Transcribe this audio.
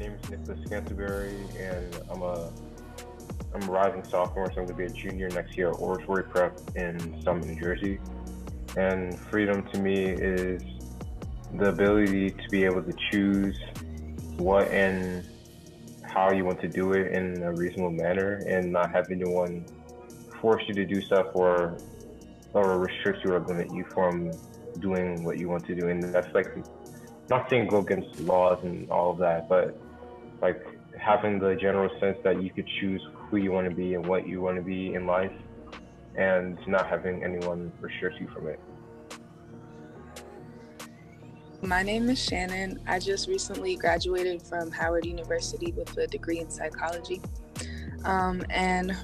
name is Nicholas Canterbury, and I'm a I'm a rising sophomore, so I'm going to be a junior next year at Oratory Prep in Summit, New Jersey. And freedom to me is the ability to be able to choose what and how you want to do it in a reasonable manner, and not have anyone force you to do stuff or or restrict you or limit you from doing what you want to do. And that's like not saying go against laws and all of that, but like having the general sense that you could choose who you want to be and what you want to be in life and not having anyone restrict you from it. My name is Shannon. I just recently graduated from Howard University with a degree in psychology. Um, and